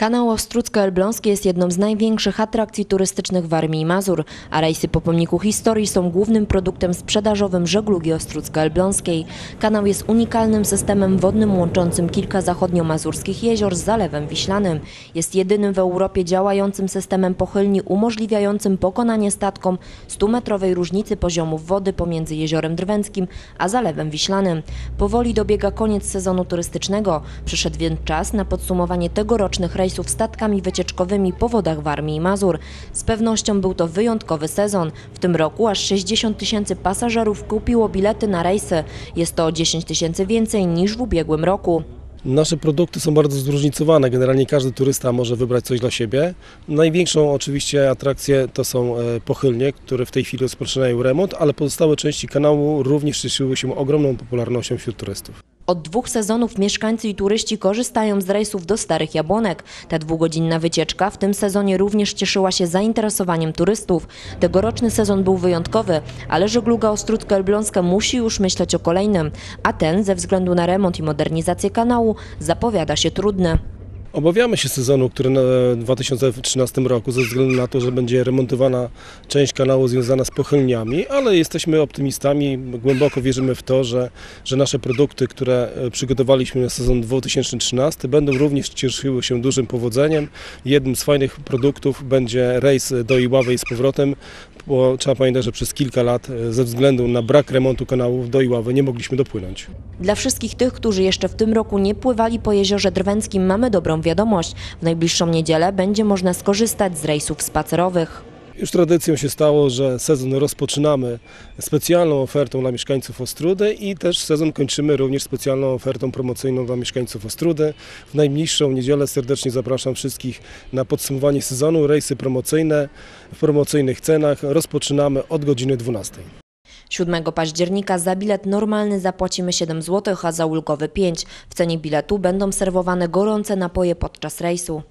Kanał Ostrucko-Elbląski jest jedną z największych atrakcji turystycznych w Armii i Mazur, a rejsy po pomniku historii są głównym produktem sprzedażowym żeglugi Ostrucko-Elbląskiej. Kanał jest unikalnym systemem wodnym łączącym kilka zachodnio-mazurskich jezior z Zalewem Wiślanym. Jest jedynym w Europie działającym systemem pochylni umożliwiającym pokonanie statkom 100-metrowej różnicy poziomów wody pomiędzy Jeziorem Drwęckim a Zalewem Wiślanym. Powoli dobiega koniec sezonu turystycznego. Przyszedł więc czas na podsumowanie tegorocznych rejsów statkami wycieczkowymi po wodach Warmii i Mazur. Z pewnością był to wyjątkowy sezon. W tym roku aż 60 tysięcy pasażerów kupiło bilety na rejsy. Jest to o 10 tysięcy więcej niż w ubiegłym roku. Nasze produkty są bardzo zróżnicowane. Generalnie każdy turysta może wybrać coś dla siebie. Największą oczywiście atrakcję to są e, pochylnie, które w tej chwili rozpoczynają remont, ale pozostałe części kanału również cieszyły się ogromną popularnością wśród turystów. Od dwóch sezonów mieszkańcy i turyści korzystają z rejsów do Starych Jabłonek. Ta dwugodzinna wycieczka w tym sezonie również cieszyła się zainteresowaniem turystów. Tegoroczny sezon był wyjątkowy, ale żegluga Ostrucko-Elbląska musi już myśleć o kolejnym, a ten ze względu na remont i modernizację kanału zapowiada się trudny. Obawiamy się sezonu, który na 2013 roku, ze względu na to, że będzie remontowana część kanału związana z pochylniami, ale jesteśmy optymistami, głęboko wierzymy w to, że, że nasze produkty, które e, przygotowaliśmy na sezon 2013 będą również cieszyły się dużym powodzeniem. Jednym z fajnych produktów będzie rejs do Iławy i z powrotem, bo trzeba pamiętać, że przez kilka lat e, ze względu na brak remontu kanałów do Iławy nie mogliśmy dopłynąć. Dla wszystkich tych, którzy jeszcze w tym roku nie pływali po jeziorze Drwęckim mamy wiadomość. W najbliższą niedzielę będzie można skorzystać z rejsów spacerowych. Już tradycją się stało, że sezon rozpoczynamy specjalną ofertą dla mieszkańców Ostrudy i też sezon kończymy również specjalną ofertą promocyjną dla mieszkańców Ostrudy. W najbliższą niedzielę serdecznie zapraszam wszystkich na podsumowanie sezonu, rejsy promocyjne w promocyjnych cenach. Rozpoczynamy od godziny 12. 7 października za bilet normalny zapłacimy 7 zł, a za ulgowy 5. W cenie biletu będą serwowane gorące napoje podczas rejsu.